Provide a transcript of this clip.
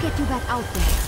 Let's get you back out.